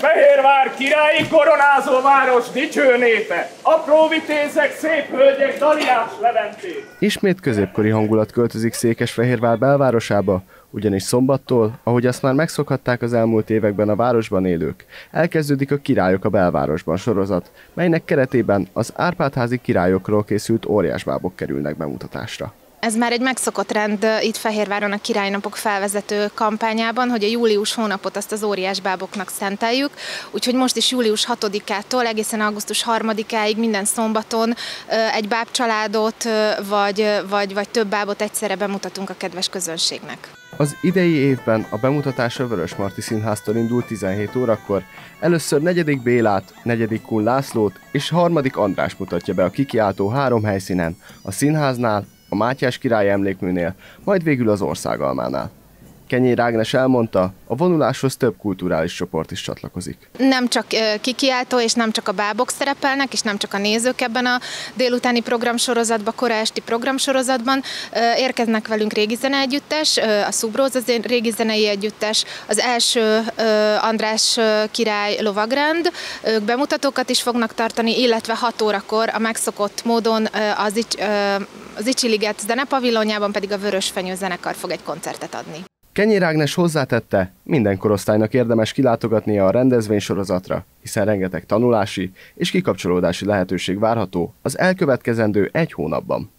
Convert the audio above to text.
Fehérvár királyi koronázó város dicső népe, apró vitézek, szép hölgyek, daliás leventét. Ismét középkori hangulat költözik Székesfehérvár belvárosába, ugyanis szombattól, ahogy azt már megszokhatták az elmúlt években a városban élők, elkezdődik a Királyok a belvárosban sorozat, melynek keretében az Árpádházi királyokról készült óriásbábok kerülnek bemutatásra. Ez már egy megszokott rend itt Fehérváron a királynapok felvezető kampányában, hogy a július hónapot azt az óriás báboknak szenteljük, úgyhogy most is július 6-ától egészen augusztus 3-áig minden szombaton egy bábcsaládot vagy, vagy, vagy több bábot egyszerre bemutatunk a kedves közönségnek. Az idei évben a bemutatás a Vörös Marti Színháztól indult 17 órakor. Először negyedik Bélát, negyedik Kun Lászlót és harmadik András mutatja be a kikiáltó három helyszínen, a színháznál, a Mátyás király emlékműnél, majd végül az országalmánál. Kenyér Ágnes elmondta, a vonuláshoz több kulturális csoport is csatlakozik. Nem csak kikiáltó, és nem csak a bábok szerepelnek, és nem csak a nézők ebben a délutáni programsorozatban, kora esti programsorozatban. Érkeznek velünk régi együttes, a Szubróz az régi zenei együttes, az első András király lovagrend, ők bemutatókat is fognak tartani, illetve 6 órakor a megszokott módon az, az Icsiliget zenepavilonjában pedig a Vörös Fenyő zenekar fog egy koncertet adni. Kenyér Ágnes hozzátette, minden korosztálynak érdemes kilátogatnia a rendezvénysorozatra, hiszen rengeteg tanulási és kikapcsolódási lehetőség várható az elkövetkezendő egy hónapban.